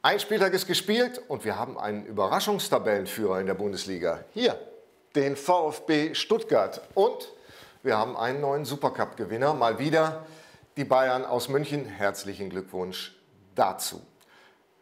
Ein Spieltag ist gespielt und wir haben einen Überraschungstabellenführer in der Bundesliga. Hier, den VfB Stuttgart. Und wir haben einen neuen Supercup-Gewinner. Mal wieder die Bayern aus München. Herzlichen Glückwunsch dazu.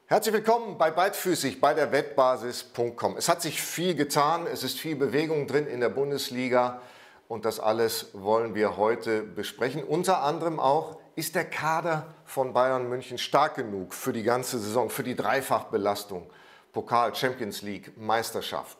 Herzlich willkommen bei Beidfüßig bei der Wettbasis.com. Es hat sich viel getan, es ist viel Bewegung drin in der Bundesliga und das alles wollen wir heute besprechen. Unter anderem auch, ist der Kader von Bayern München stark genug für die ganze Saison, für die Dreifachbelastung, Pokal, Champions League, Meisterschaft.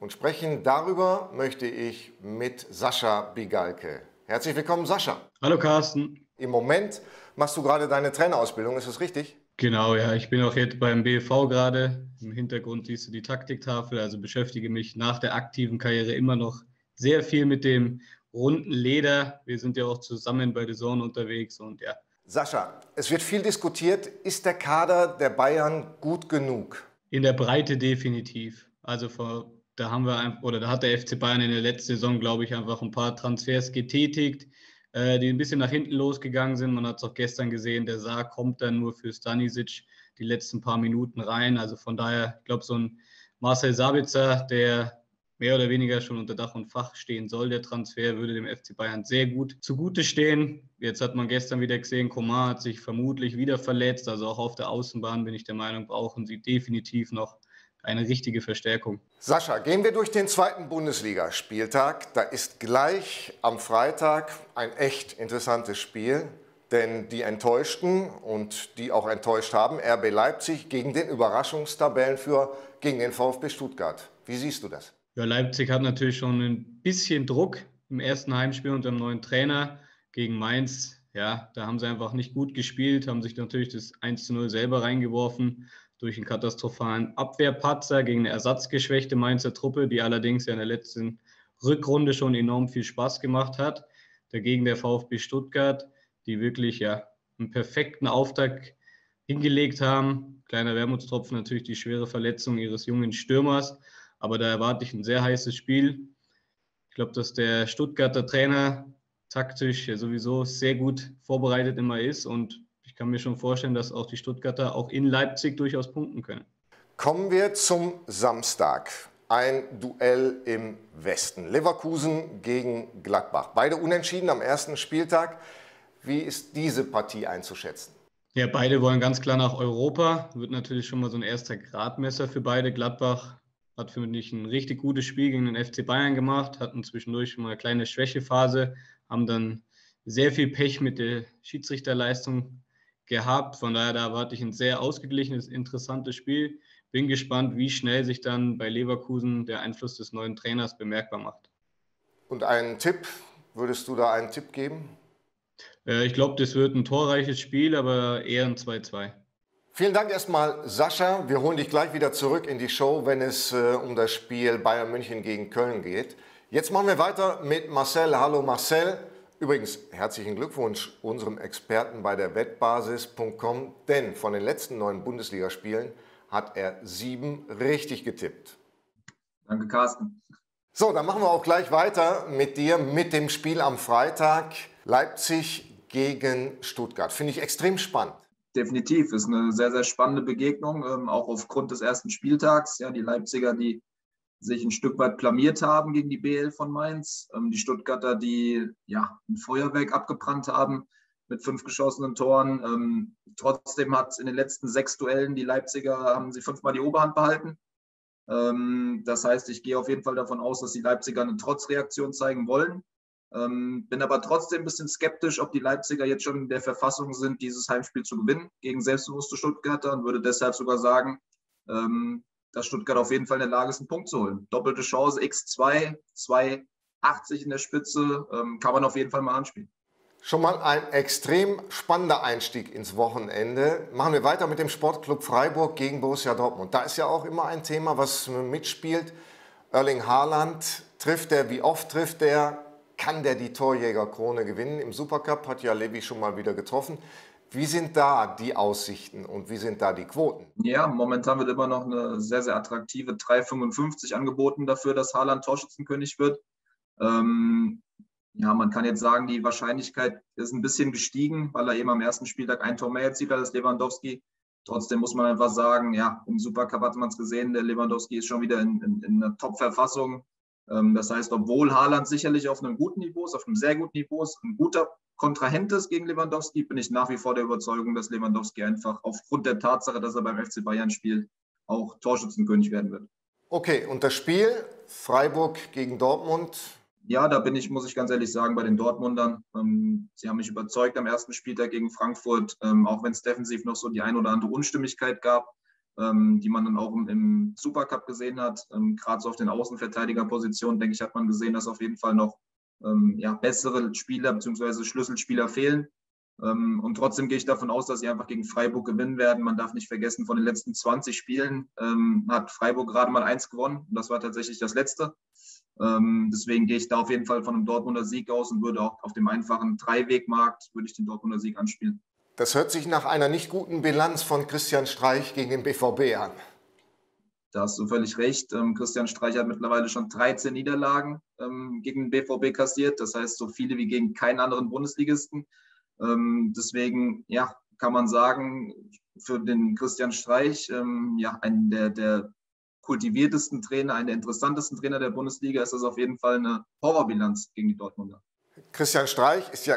Und sprechen darüber möchte ich mit Sascha Bigalke. Herzlich willkommen, Sascha. Hallo Carsten. Im Moment machst du gerade deine Trainerausbildung, ist das richtig? Genau, ja. Ich bin auch jetzt beim BV gerade. Im Hintergrund siehst du die Taktiktafel. Also beschäftige mich nach der aktiven Karriere immer noch sehr viel mit dem runden Leder. Wir sind ja auch zusammen bei der Zone unterwegs und ja. Sascha, es wird viel diskutiert. Ist der Kader der Bayern gut genug? In der Breite definitiv. Also vor, da haben wir oder da hat der FC Bayern in der letzten Saison, glaube ich, einfach ein paar Transfers getätigt, äh, die ein bisschen nach hinten losgegangen sind. Man hat es auch gestern gesehen, der Saar kommt dann nur für Stanisic die letzten paar Minuten rein. Also von daher, ich glaube, so ein Marcel Sabitzer, der mehr oder weniger schon unter Dach und Fach stehen soll. Der Transfer würde dem FC Bayern sehr gut zugute stehen. Jetzt hat man gestern wieder gesehen, Komar hat sich vermutlich wieder verletzt. Also auch auf der Außenbahn bin ich der Meinung, brauchen sie definitiv noch eine richtige Verstärkung. Sascha, gehen wir durch den zweiten Bundesligaspieltag. Da ist gleich am Freitag ein echt interessantes Spiel. Denn die Enttäuschten und die auch enttäuscht haben, RB Leipzig gegen den Überraschungstabellenführer, gegen den VfB Stuttgart. Wie siehst du das? Ja, Leipzig hat natürlich schon ein bisschen Druck im ersten Heimspiel unter dem neuen Trainer gegen Mainz. Ja, da haben sie einfach nicht gut gespielt, haben sich natürlich das 1 zu 0 selber reingeworfen durch einen katastrophalen Abwehrpatzer gegen eine ersatzgeschwächte Mainzer Truppe, die allerdings ja in der letzten Rückrunde schon enorm viel Spaß gemacht hat. Dagegen der VfB Stuttgart, die wirklich ja einen perfekten Auftakt hingelegt haben. Kleiner Wermutstropfen natürlich die schwere Verletzung ihres jungen Stürmers. Aber da erwarte ich ein sehr heißes Spiel. Ich glaube, dass der Stuttgarter Trainer taktisch ja sowieso sehr gut vorbereitet immer ist. Und ich kann mir schon vorstellen, dass auch die Stuttgarter auch in Leipzig durchaus punkten können. Kommen wir zum Samstag. Ein Duell im Westen. Leverkusen gegen Gladbach. Beide unentschieden am ersten Spieltag. Wie ist diese Partie einzuschätzen? Ja, beide wollen ganz klar nach Europa. Wird natürlich schon mal so ein erster Gradmesser für beide. Gladbach hat für mich ein richtig gutes Spiel gegen den FC Bayern gemacht, hatten zwischendurch schon mal eine kleine Schwächephase, haben dann sehr viel Pech mit der Schiedsrichterleistung gehabt. Von daher, da erwarte ich ein sehr ausgeglichenes, interessantes Spiel. Bin gespannt, wie schnell sich dann bei Leverkusen der Einfluss des neuen Trainers bemerkbar macht. Und einen Tipp, würdest du da einen Tipp geben? Äh, ich glaube, das wird ein torreiches Spiel, aber eher ein 2-2. Vielen Dank erstmal, Sascha. Wir holen dich gleich wieder zurück in die Show, wenn es äh, um das Spiel Bayern München gegen Köln geht. Jetzt machen wir weiter mit Marcel. Hallo Marcel. Übrigens, herzlichen Glückwunsch unserem Experten bei der Wettbasis.com, denn von den letzten neun Bundesligaspielen hat er sieben richtig getippt. Danke, Carsten. So, dann machen wir auch gleich weiter mit dir, mit dem Spiel am Freitag. Leipzig gegen Stuttgart. Finde ich extrem spannend. Definitiv, ist eine sehr, sehr spannende Begegnung, ähm, auch aufgrund des ersten Spieltags. Ja, die Leipziger, die sich ein Stück weit blamiert haben gegen die BL von Mainz. Ähm, die Stuttgarter, die ja ein Feuerwerk abgebrannt haben mit fünf geschossenen Toren. Ähm, trotzdem hat in den letzten sechs Duellen die Leipziger haben sie fünfmal die Oberhand behalten. Ähm, das heißt, ich gehe auf jeden Fall davon aus, dass die Leipziger eine Trotzreaktion zeigen wollen. Ähm, bin aber trotzdem ein bisschen skeptisch, ob die Leipziger jetzt schon in der Verfassung sind, dieses Heimspiel zu gewinnen gegen selbstbewusste Stuttgarter und würde deshalb sogar sagen, ähm, dass Stuttgart auf jeden Fall in der Lage ist, einen Punkt zu holen. Doppelte Chance, X2, 2,80 in der Spitze, ähm, kann man auf jeden Fall mal anspielen. Schon mal ein extrem spannender Einstieg ins Wochenende. Machen wir weiter mit dem Sportclub Freiburg gegen Borussia Dortmund. Da ist ja auch immer ein Thema, was mitspielt. Erling Haaland, trifft er, wie oft trifft er? Kann der die Torjägerkrone gewinnen. Im Supercup hat ja Levi schon mal wieder getroffen. Wie sind da die Aussichten und wie sind da die Quoten? Ja, momentan wird immer noch eine sehr, sehr attraktive 3,55 angeboten dafür, dass Haaland Torschützenkönig wird. Ähm, ja, man kann jetzt sagen, die Wahrscheinlichkeit ist ein bisschen gestiegen, weil er eben am ersten Spieltag ein Tor mehr erzielt hat als Lewandowski. Trotzdem muss man einfach sagen, ja, im Supercup hat man es gesehen, der Lewandowski ist schon wieder in, in, in einer Top-Verfassung. Ähm, das heißt, obwohl Haaland sicherlich auf einem guten Niveau ist, auf einem sehr guten Niveau ist, ein guter Kontrahent ist gegen Lewandowski, bin ich nach wie vor der Überzeugung, dass Lewandowski einfach aufgrund der Tatsache, dass er beim FC Bayern spielt, auch Torschützenkönig werden wird. Okay, und das Spiel Freiburg gegen Dortmund, ja, da bin ich, muss ich ganz ehrlich sagen, bei den Dortmundern. Ähm, sie haben mich überzeugt am ersten Spieltag gegen Frankfurt, ähm, auch wenn es defensiv noch so die ein oder andere Unstimmigkeit gab, ähm, die man dann auch im, im Supercup gesehen hat. Ähm, Gerade so auf den Außenverteidigerpositionen, denke ich, hat man gesehen, dass auf jeden Fall noch ähm, ja, bessere Spieler bzw. Schlüsselspieler fehlen. Ähm, und trotzdem gehe ich davon aus, dass sie einfach gegen Freiburg gewinnen werden. Man darf nicht vergessen, von den letzten 20 Spielen hat Freiburg gerade mal eins gewonnen. Und das war tatsächlich das letzte. Ähm, deswegen gehe ich da auf jeden Fall von einem Dortmunder Sieg aus und würde auch auf dem einfachen Dreiwegmarkt würde ich den Dortmunder Sieg anspielen. Das hört sich nach einer nicht guten Bilanz von Christian Streich gegen den BVB an. Da hast du völlig recht. Ähm, Christian Streich hat mittlerweile schon 13 Niederlagen ähm, gegen den BVB kassiert. Das heißt, so viele wie gegen keinen anderen Bundesligisten. Ähm, deswegen, ja, kann man sagen, für den Christian Streich, ja, einen der, der kultiviertesten Trainer, einen der interessantesten Trainer der Bundesliga, ist das auf jeden Fall eine Horrorbilanz gegen die Dortmunder. Christian Streich ist ja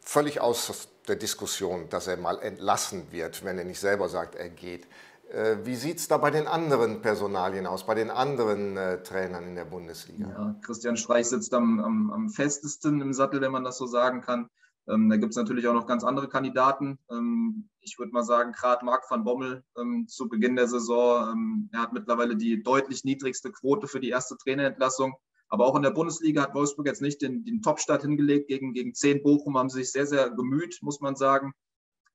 völlig aus der Diskussion, dass er mal entlassen wird, wenn er nicht selber sagt, er geht. Äh, wie sieht es da bei den anderen Personalien aus, bei den anderen äh, Trainern in der Bundesliga? Ja, Christian Streich sitzt am, am, am, festesten im Sattel, wenn man das so sagen kann. Ähm, da gibt es natürlich auch noch ganz andere Kandidaten. Ähm, ich würde mal sagen, gerade Marc van Bommel ähm, zu Beginn der Saison, ähm, er hat mittlerweile die deutlich niedrigste Quote für die erste Trainerentlassung. Aber auch in der Bundesliga hat Wolfsburg jetzt nicht den, den Topstart hingelegt. Gegen, gegen 10 Bochum haben sie sich sehr, sehr gemüht, muss man sagen.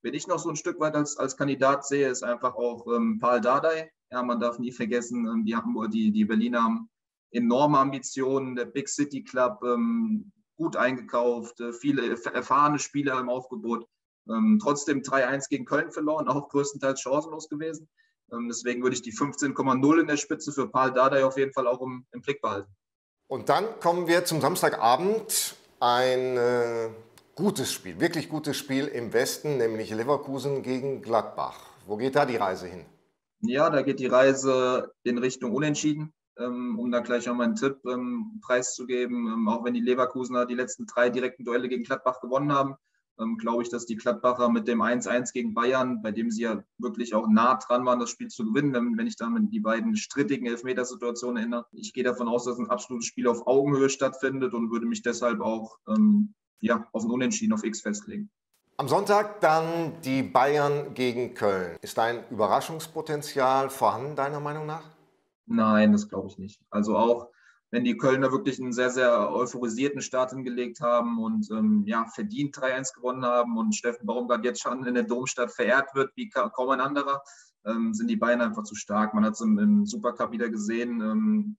Wen ich noch so ein Stück weit als, als Kandidat sehe, ist einfach auch ähm, Paul Dardai. Ja, man darf nie vergessen, ähm, die, Hamburg, die, die Berliner haben enorme Ambitionen. Der Big City Club, ähm, gut eingekauft, äh, viele erfahrene Spieler im Aufgebot. Ähm, trotzdem 3-1 gegen Köln verloren, auch größtenteils chancenlos gewesen. Ähm, deswegen würde ich die 15,0 in der Spitze für Paul Dardai auf jeden Fall auch im, im, Blick behalten. Und dann kommen wir zum Samstagabend. Ein äh, gutes Spiel, wirklich gutes Spiel im Westen, nämlich Leverkusen gegen Gladbach. Wo geht da die Reise hin? Ja, da geht die Reise in Richtung Unentschieden. Ähm, um da gleich auch einen Tipp ähm, preiszugeben. Ähm, auch wenn die Leverkusener die letzten drei direkten Duelle gegen Gladbach gewonnen haben, glaube ich, dass die Gladbacher mit dem 1-1 gegen Bayern, bei dem sie ja wirklich auch nah dran waren, das Spiel zu gewinnen, wenn, wenn ich damit die beiden strittigen Elfmetersituationen erinnere. Ich gehe davon aus, dass ein absolutes Spiel auf Augenhöhe stattfindet und würde mich deshalb auch ähm, ja, auf ein Unentschieden auf X festlegen. Am Sonntag dann die Bayern gegen Köln. Ist da ein Überraschungspotenzial vorhanden, deiner Meinung nach? Nein, das glaube ich nicht. Also auch wenn die Kölner wirklich einen sehr, sehr euphorisierten Start hingelegt haben und ähm, ja, verdient 3-1 gewonnen haben und Steffen Baumgart jetzt schon in der Domstadt verehrt wird wie kaum ein anderer, ähm, sind die Bayern einfach zu stark. Man hat es im, im, Supercup wieder gesehen. Ähm,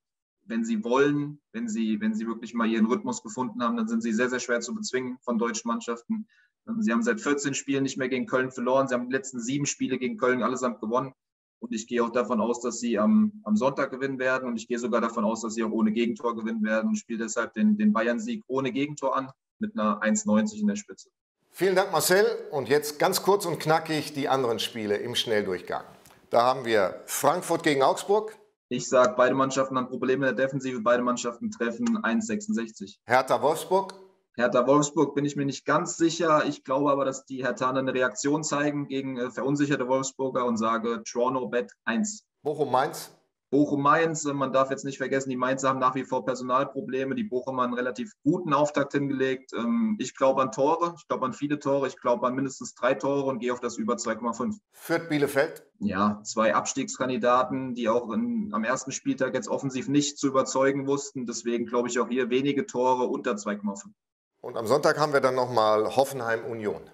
wenn sie wollen, wenn sie, wenn sie wirklich mal ihren Rhythmus gefunden haben, dann sind sie sehr, sehr schwer zu bezwingen von deutschen Mannschaften. Ähm, sie haben seit 14 Spielen nicht mehr gegen Köln verloren. Sie haben die letzten sieben Spiele gegen Köln allesamt gewonnen. Und ich gehe auch davon aus, dass sie am, am Sonntag gewinnen werden. Und ich gehe sogar davon aus, dass sie auch ohne Gegentor gewinnen werden und spiele deshalb den, den Bayern-Sieg ohne Gegentor an mit einer 1,90 in der Spitze. Vielen Dank, Marcel. Und jetzt ganz kurz und knackig die anderen Spiele im Schnelldurchgang. Da haben wir Frankfurt gegen Augsburg. Ich sage, beide Mannschaften haben Probleme in der Defensive, beide Mannschaften treffen 1,66. Hertha Wolfsburg. Hertha Wolfsburg bin ich mir nicht ganz sicher. Ich glaube aber, dass die Herthaner eine Reaktion zeigen gegen äh, verunsicherte Wolfsburger und sage Toronto Bet 1. Bochum Mainz. Bochum Mainz, äh, man darf jetzt nicht vergessen, die Mainzer haben nach wie vor Personalprobleme. Die Bochum haben einen relativ guten Auftakt hingelegt. Ähm, ich glaube an Tore, ich glaube an viele Tore, ich glaube an mindestens drei Tore und gehe auf das über 2,5. Fürth Bielefeld? Ja, zwei Abstiegskandidaten, die auch in, am ersten Spieltag jetzt offensiv nicht zu überzeugen wussten. Deswegen glaube ich auch hier wenige Tore unter 2,5. Und am Sonntag haben wir dann nochmal Hoffenheim-Union.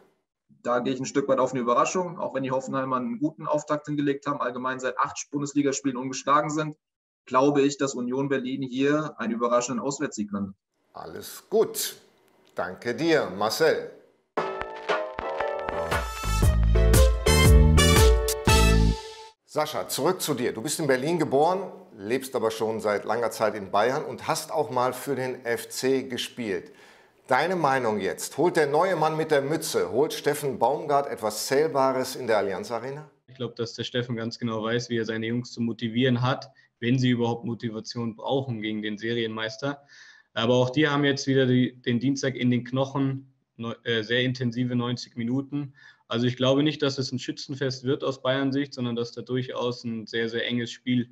Da gehe ich ein Stück weit auf eine Überraschung, auch wenn die Hoffenheimer einen guten Auftakt hingelegt haben, allgemein seit acht Bundesligaspielen ungeschlagen sind, glaube ich, dass Union Berlin hier einen überraschenden Auswärtssieg landet. Alles gut. Danke dir, Marcel. Sascha, zurück zu dir. Du bist in Berlin geboren, lebst aber schon seit langer Zeit in Bayern und hast auch mal für den FC gespielt. Deine Meinung jetzt. Holt der neue Mann mit der Mütze, holt Steffen Baumgart etwas Zählbares in der Allianz Arena? Ich glaube, dass der Steffen ganz genau weiß, wie er seine Jungs zu motivieren hat, wenn sie überhaupt Motivation brauchen gegen den Serienmeister. Aber auch die haben jetzt wieder die, den Dienstag in den Knochen, äh, sehr intensive 90 Minuten. Also ich glaube nicht, dass es ein Schützenfest wird aus Bayern Sicht, sondern dass da durchaus ein sehr, sehr enges Spiel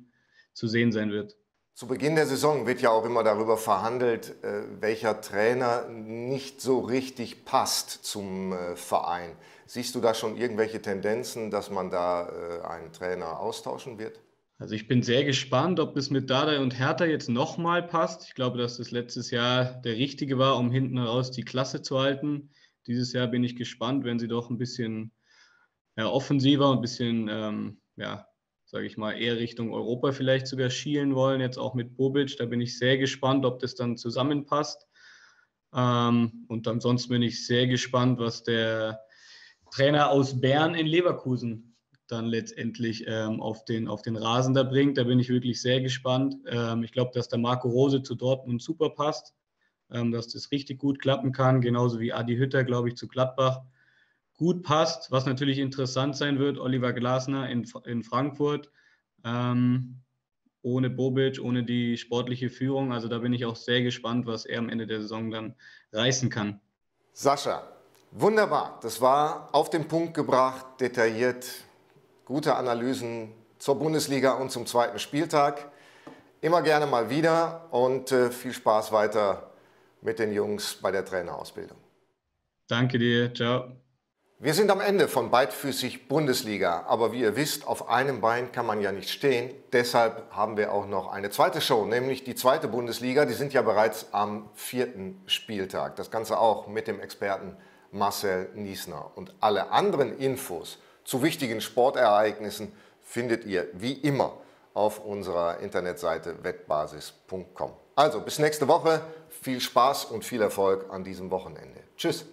zu sehen sein wird. Zu Beginn der Saison wird ja auch immer darüber verhandelt, äh, welcher Trainer nicht so richtig passt zum äh, Verein. Siehst du da schon irgendwelche Tendenzen, dass man da äh, einen Trainer austauschen wird? Also ich bin sehr gespannt, ob es mit Dada und Hertha jetzt nochmal passt. Ich glaube, dass das letztes Jahr der richtige war, um hinten raus die Klasse zu halten. Dieses Jahr bin ich gespannt, wenn sie doch ein bisschen ja, offensiver und ein bisschen ähm, ja, sage ich mal, eher Richtung Europa vielleicht sogar schielen wollen, jetzt auch mit Bobic. Da bin ich sehr gespannt, ob das dann zusammenpasst. Ähm, und ansonsten bin ich sehr gespannt, was der Trainer aus Bern in Leverkusen dann letztendlich ähm, auf, den, auf den Rasen da bringt. Da bin ich wirklich sehr gespannt. Ähm, ich glaube, dass der Marco Rose zu Dortmund super passt, dass das richtig gut klappen kann, genauso wie Adi Hütter, glaube ich, zu Gladbach gut passt. Was natürlich interessant sein wird, Oliver Glasner in, in Frankfurt. Ähm, ohne Bobic, ohne die sportliche Führung. Also da bin ich auch sehr gespannt, was er am Ende der Saison dann reißen kann. Sascha, wunderbar. Das war auf den Punkt gebracht, detailliert, gute Analysen zur Bundesliga und zum zweiten Spieltag. Immer gerne mal wieder und äh, viel Spaß weiter mit den Jungs bei der Trainerausbildung. Danke dir, ciao. Wir sind am Ende von beidfüßig Bundesliga, aber wie ihr wisst, auf einem Bein kann man ja nicht stehen. Deshalb haben wir auch noch eine zweite Show, nämlich die zweite Bundesliga. Die sind ja bereits am vierten Spieltag. Das Ganze auch mit dem Experten Marcel Niesner. Und alle anderen Infos zu wichtigen Sportereignissen findet ihr wie immer auf unserer Internetseite wettbasis.com. Also bis nächste Woche. Viel Spaß und viel Erfolg an diesem Wochenende. Tschüss.